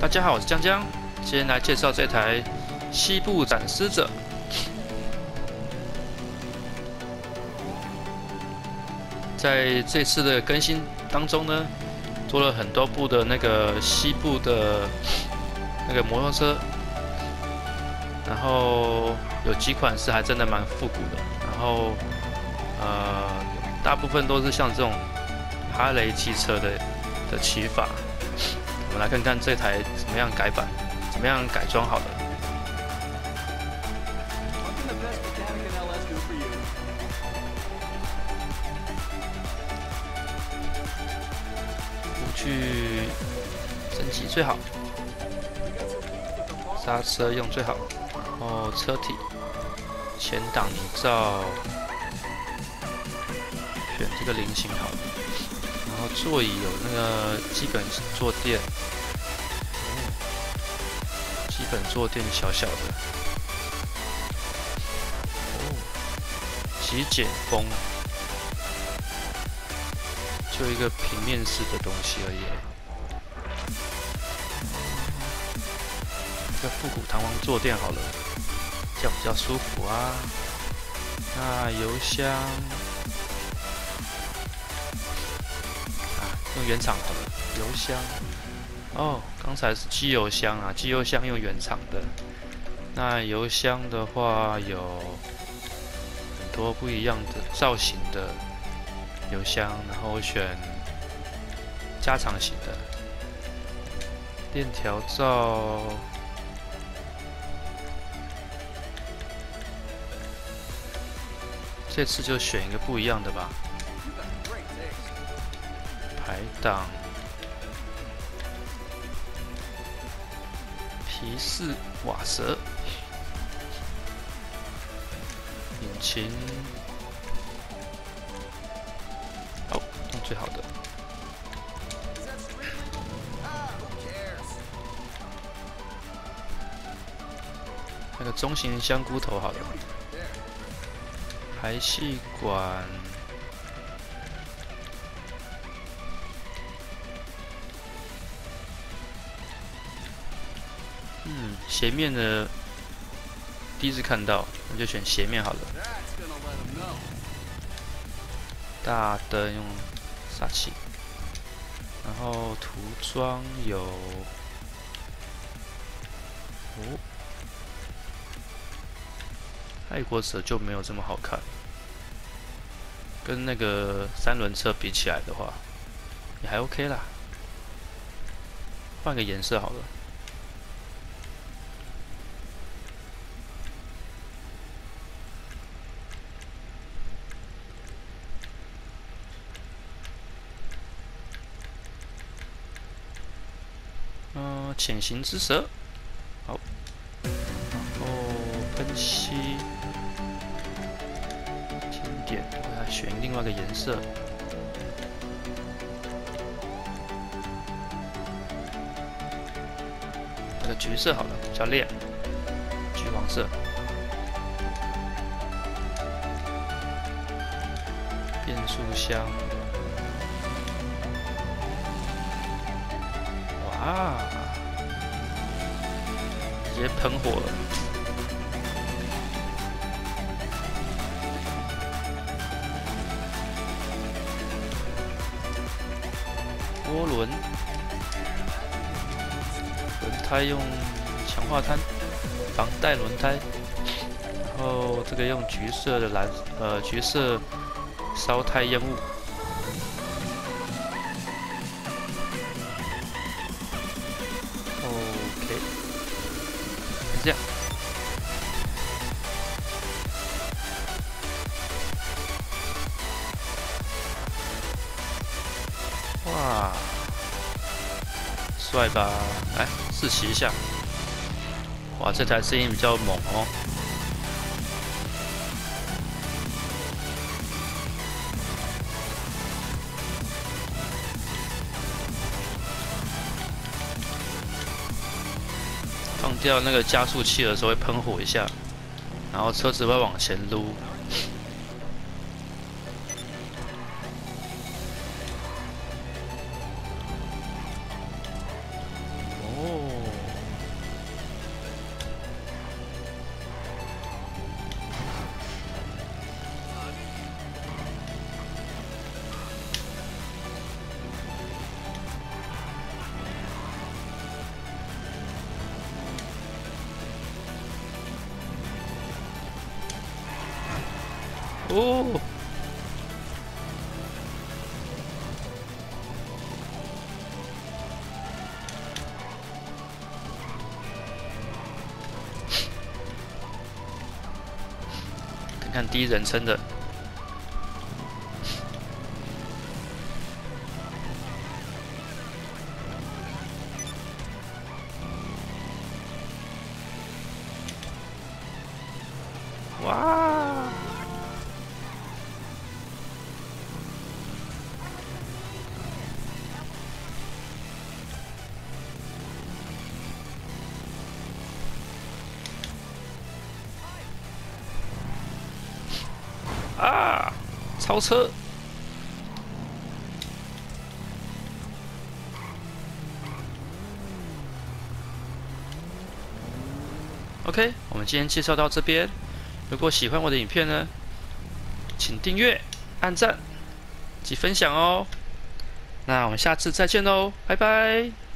大家好，我是江江，今天来介绍这台西部展示者。在这次的更新当中呢，做了很多部的那个西部的那个摩托车，然后有几款是还真的蛮复古的，然后呃，大部分都是像这种哈雷汽车的的骑法。我们来看看这台怎么样改版，怎么样改装好的。不去升级最好，刹车用最好，然后车体前挡泥罩选这个菱形好了。然后座椅有那个基本坐垫，基本坐垫小小的，哦，极简风，就一个平面式的东西而已，一个复古弹簧坐垫好了，这样比较舒服啊。那油箱。原厂的油箱哦，刚才是机油箱啊，机油箱用原厂的。那油箱的话有很多不一样的造型的油箱，然后我选加长型的链条罩。这次就选一个不一样的吧。排档，皮氏瓦蛇，引擎，哦，用最好的，那个中型香菇头好了，排气管。嗯，斜面的第一次看到，那就选斜面好了。大灯用煞气，然后涂装有哦，爱国者就没有这么好看，跟那个三轮车比起来的话，也还 OK 啦。换个颜色好了。潜行之蛇，好，然后喷漆，经典，我要选另外一个颜色，那个橘色好了，比较亮，橘黄色，变速箱。哇！别喷火了。涡轮，轮胎用强化胎，防带轮胎。然后这个用橘色的蓝，呃，橘色烧胎烟雾。哇，帅吧？来试骑一下。哇，这台声音比较猛哦。放掉那个加速器的时候会喷火一下，然后车子会往前撸。哦。看看第一人称的。哇超车！OK，我们今天介绍到这边。如果喜欢我的影片呢，请订阅、按赞及分享哦。那我们下次再见喽，拜拜。